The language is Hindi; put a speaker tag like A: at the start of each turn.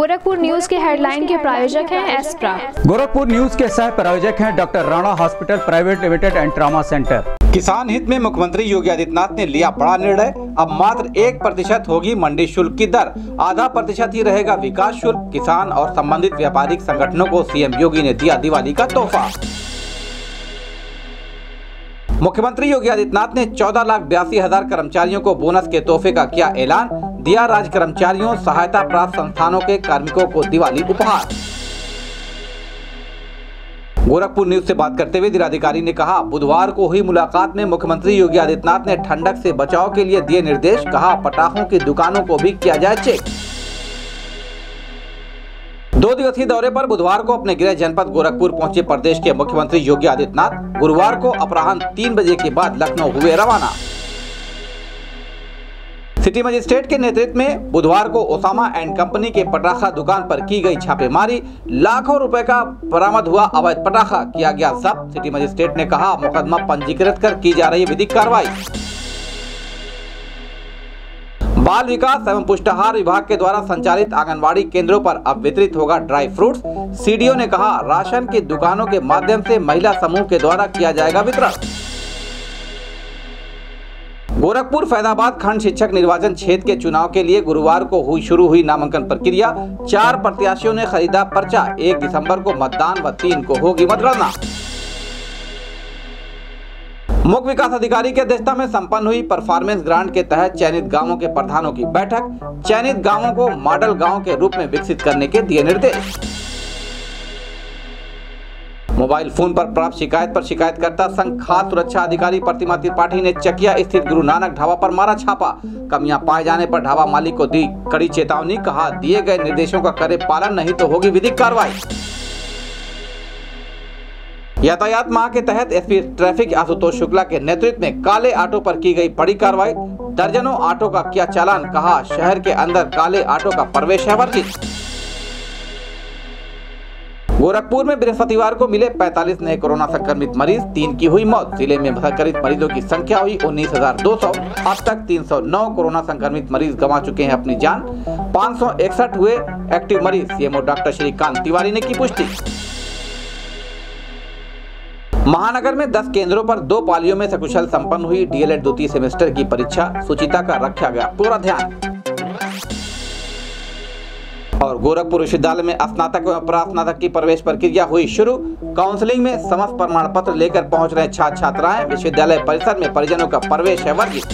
A: गोरखपुर न्यूज़ के हेडलाइन के प्रायोजक हैं एस्प्रा
B: गोरखपुर न्यूज़ के सह प्रायोजक हैं doctor Rana hospital private limited and trauma centre. किसान हित में मुख्यमंत्री योगी आदित्यनाथ ने लिया बड़ा निर्णय। अब मात्र एक प्रतिशत होगी मंडी शुल्क की दर। आधा प्रतिशत ही रहेगा विकास शुल्क। किसान और संबंधित व्यापारिक संगठनों को सीएम योगी ने दिया दिवाली का तोहफा। मुख्यमंत्री योगी आदित्यनाथ ने चौदह लाख बयासी हज़ार कर्मचारियों को बोनस के तोहफे का किया ऐलान। दिया राज्य कर्मचारियों सहायता प्राप्त संस्थानों के कार्मिकों को दिवाली उपहार। गोरखपुर न्यूज़ से बात करते हुए जिलाधिकारी ने कहा, बुधवार को हुई मुलाकात में मुख्यमंत्री योगी आदित्यनाथ ने ठंडक से बचाव के लिए दिए निर्देश, कहा पटाखों की दुकानों को भी किया जाए चेक। दो दिवसीय दौरे पर बुधवार को अपने गृह जनपद गोरखपुर पहुँचे प्रदेश के मुख्यमंत्री योगी आदित्यनाथ। गुरुवार को अपराह्न तीन बजे के बाद लखनऊ हुए रवाना। सिटी मजिस्ट्रेट के नेतृत्व में बुधवार को ओसामा एंड कंपनी के पटाखा दुकान पर की गई छापेमारी। लाखों रुपए का बरामद हुआ अवैध पटाखा। किया गया जब्त, सिटी मजिस्ट्रेट ने कहा, मुकदमा पंजीकृत कर की जा रही विधिक कार्रवाई। बाल विकास एवं पुष्टाहार विभाग के द्वारा संचालित आंगनबाड़ी केंद्रों पर अब वितरित होगा ड्राई फ्रूट्स। सीडीओ ने कहा, राशन की दुकानों के माध्यम से महिला समूह के द्वारा किया जाएगा वितरण। गोरखपुर फैदाबाद खंड शिक्षक निर्वाचन क्षेत्र के चुनाव के लिए गुरुवार को हुई शुरू हुई नामांकन प्रक्रिया। चार प्रत्याशियों ने खरीदा पर्चा। एक दिसंबर को मतदान व तीन को होगी मतगणना। मुख्य विकास अधिकारी की अध्यक्षता में संपन्न हुई परफॉर्मेंस ग्रांट के तहत चयनित गाँवों के प्रधानों की बैठक। चयनित गाँवों को मॉडल गाँव के रूप में विकसित करने के दिए निर्देश। मोबाइल फ़ोन पर प्राप्त शिकायत पर शिकायतकर्ता संघ खास सुरक्षा अधिकारी प्रतिमा त्रिपाठी ने चकिया स्थित गुरु नानक ढाबा पर मारा छापा। कमियाँ पाए जाने पर ढाबा मालिक को दी कड़ी चेतावनी, कहा, दिए गए निर्देशों का करे पालन नहीं तो होगी विधिक कार्रवाई। यातायात माह के तहत एसपी ट्रैफ़िक आशुतोष शुक्ला के नेतृत्व में काले ऑटो पर की गई बड़ी कार्रवाई। दर्जनों ऑटो का किया चालान, कहा, शहर के अंदर काले ऑटो का प्रवेश है वर्जित। गोरखपुर में बृहस्पतिवार को मिले 45 नए कोरोना संक्रमित मरीज़ तीन की हुई मौत। ज़िले में संक्रमित मरीजों की संख्या हुई 19,200 अब तक 309 कोरोना संक्रमित मरीज़ गंवा चुके हैं अपनी जान। 561 हुए एक्टिव मरीज़ सीएमओ डॉक्टर श्रीकांत तिवारी ने की पुष्टि। महानगर में 10 केंद्रों पर दो पालियों में सकुशल संपन्न हुई डीएलएड द्वितीय सेमेस्टर की परीक्षा। सुचिता का रखा गया पूरा ध्यान। और गोरखपुर विश्वविद्यालय में स्नातक एवं प्रास्नातक की प्रवेश प्रक्रिया हुई शुरू। काउंसलिंग में समस्त प्रमाण पत्र लेकर पहुँच रहे छात्र छात्राएँ विश्वविद्यालय परिसर में परिजनों का प्रवेश है वर्जित